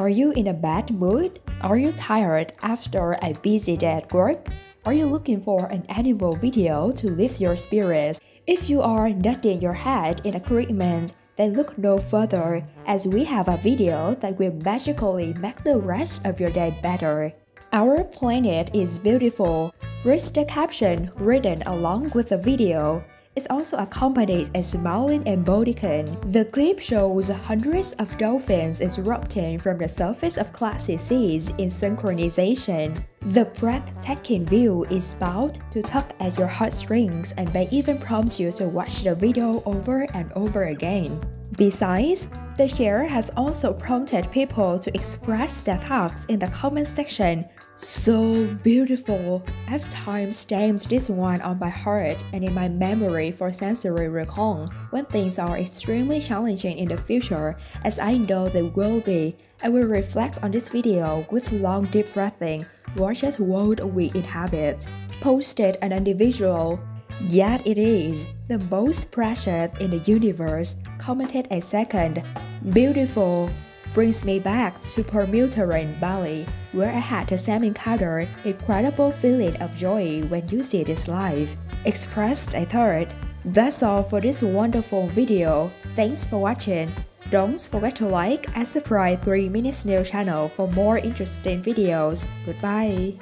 Are you in a bad mood? Are you tired after a busy day at work? Are you looking for an animal video to lift your spirits? If you are nodding your head in agreement, then look no further, as we have a video that will magically make the rest of your day better. Our planet is beautiful. Read the caption written along with the video. It also accompanies a smiling emoticon. The clip shows hundreds of dolphins erupting from the surface of glassy seas in synchronization. The breathtaking view is bound to tug at your heartstrings and may even prompt you to watch the video over and over again. Besides, the share has also prompted people to express their thoughts in the comment section so beautiful. I've time stamped this one on my heart and in my memory for sensory recall when things are extremely challenging in the future, as I know they will be. I will reflect on this video with long deep breathing, watch as world we inhabit. Posted an individual. Yet it is the most precious in the universe. Commented a second. Beautiful brings me back to Pemuteran, Bali, where I had the same encounter, incredible feeling of joy when you see this live. Expressed a third. That's all for this wonderful video. Thanks for watching. Don't forget to like and subscribe 3 Minutes News channel for more interesting videos. Goodbye.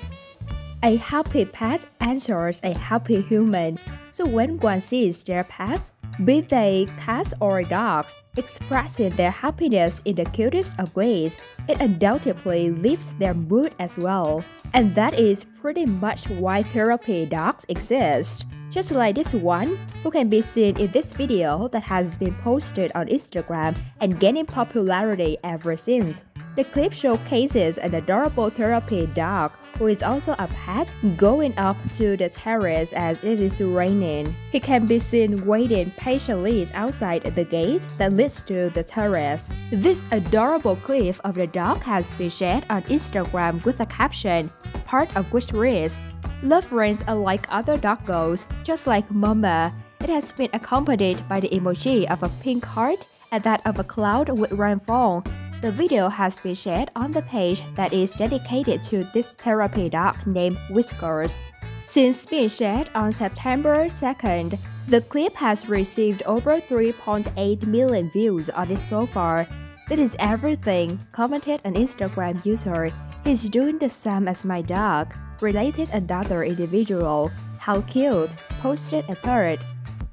A happy pet answers a happy human. So when one sees their pets, be they cats or dogs, expressing their happiness in the cutest of ways, it undoubtedly lifts their mood as well. And that is pretty much why therapy dogs exist. Just like this one, who can be seen in this video that has been posted on Instagram and gaining popularity ever since. The clip showcases an adorable therapy dog who is also a pet going up to the terrace as it is raining. He can be seen waiting patiently outside the gate that leads to the terrace. This adorable clip of the dog has been shared on Instagram with a caption, part of which reads, Love friends are like other doggos, just like Mama. It has been accompanied by the emoji of a pink heart and that of a cloud with rainfall the video has been shared on the page that is dedicated to this therapy dog named Whiskers. Since being shared on September 2nd, the clip has received over 3.8 million views on it so far. That is everything, commented an Instagram user. He's doing the same as my dog, related another individual. How cute, posted a third.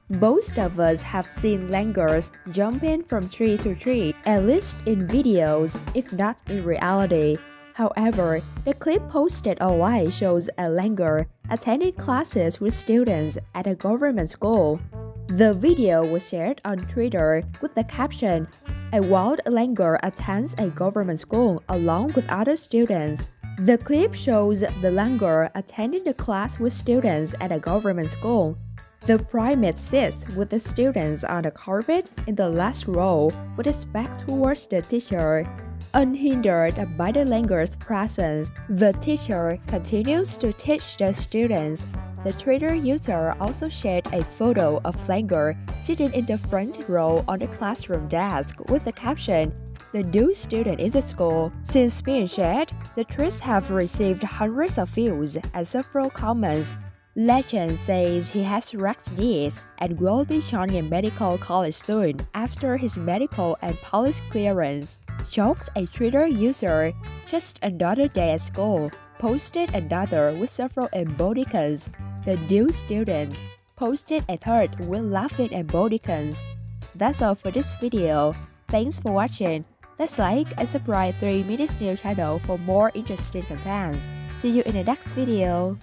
Most of us have seen langurs jumping from tree to tree, at least in videos, if not in reality. However, the clip posted online shows a langur attending classes with students at a government school. The video was shared on Twitter with the caption, A wild langur attends a government school along with other students. The clip shows the langur attending the class with students at a government school. The primate sits with the students on the carpet in the last row with his back towards the teacher. Unhindered by the langur's presence, the teacher continues to teach the students. The Twitter user also shared a photo of Langur sitting in the front row on the classroom desk with the caption, the new student in the school. Since being shared, the tweets have received hundreds of views and several comments Legend says he has Rex knees and will be joining medical college soon after his medical and police clearance. Jokes a Twitter user, just another day at school, posted another with several emoticons. The new student posted a third with laughing emoticons. That's all for this video. Thanks for watching. Let's like and subscribe 3 Minutes News channel for more interesting content. See you in the next video.